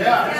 Yeah.